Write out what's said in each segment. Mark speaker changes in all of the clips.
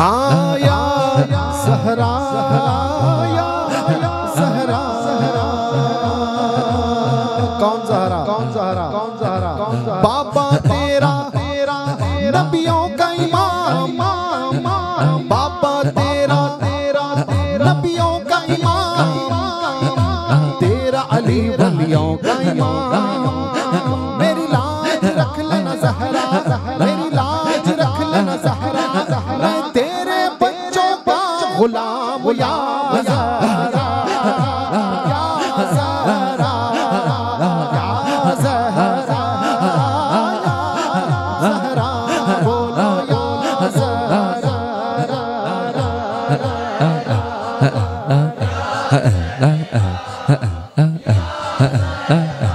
Speaker 1: आया सहरा या सहरा अली वलियों का मेरी लाज रख लेना सहरा मेरी लाज रख लेना सहरा मैं तेरे बच्चों का गुलाम या ज़हरा, या ज़हरा, या ज़हरा, या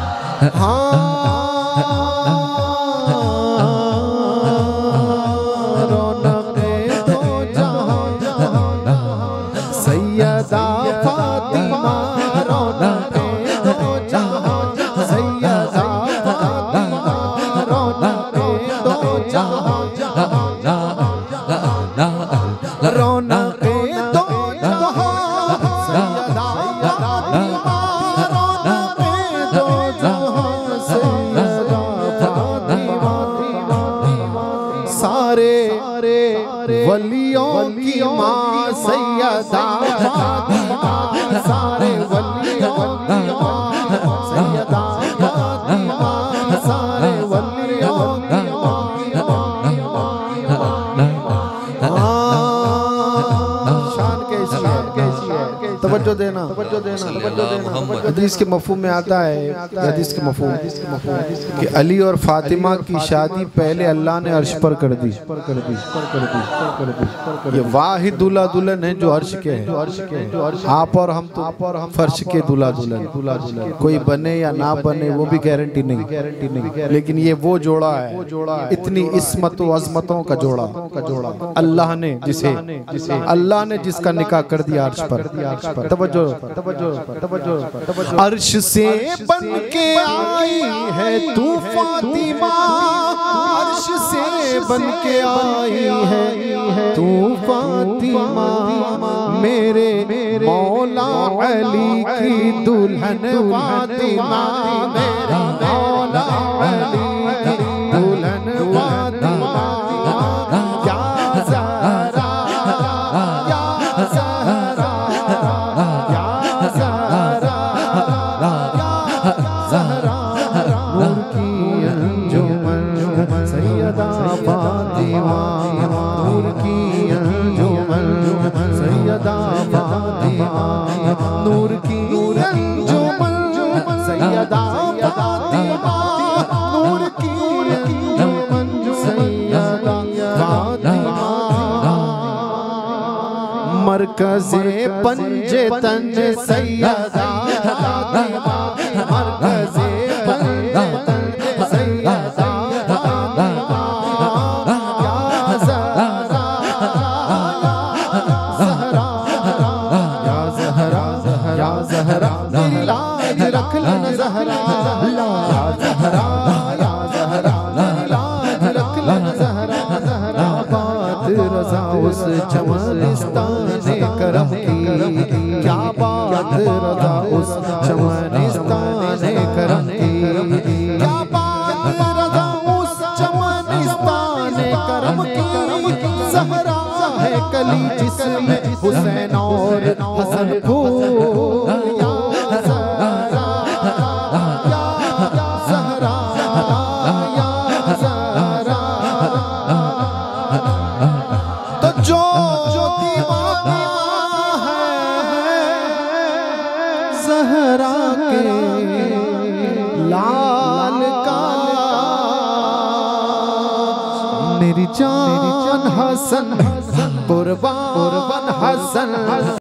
Speaker 1: वलियों की माँ सैयदा। सारे तवज्जो देना। तवज्जो देना। तवज्जो देना। हदीस के मफहूम में आता है हदीस के मफहूम कि अली और फातिमा की शादी पहले अल्लाह ने अर्श पर कर दी। पर कर दी। पर कर दी। पर कर दी। पर कर दी। ये वाहिद दूल्हा दुल्हन है जो अर्श के हैं। जो अर्श के हैं। जो अर्श आप और हम तो आप और हम फर्श के दूल्हा दुल्हन दूल्हा दुल्हन कोई बने या ना बने वो भी गारंटी नहीं। गारंटी नहीं। लेकिन ये वो जोड़ा है। वो जोड़ा इतनी इसमत व अजमतों का जोड़ा। का जोड़ा। अल्लाह ने जिसे जिसे अल्लाह ने जिसका निकाह कर दिया अर्श पर। तवज्जो तवज्जो तवज्जो तवज्जो। अर्श से बन के आई है तू फातिमा। अर्श से बन के आई है तू फातिमा। मेरे मौला अली की दुल्हन फातिमा। मेरे मौला अली नूर की अंजुमन सैयदा फातिमा नूर की अंजुमन सैयदा मरकज़े पंजे तन सैयदा फातिमा उस चमनिस्तान करम की। क्या बात रज़ा उस करम की। क्या बात रज़ा उस करम की। ज़हरा है कली जिसमें हुसैन और हसन फूल दीवाना है। सहरा के लाल का मेरी हसन कुर्बान हसन।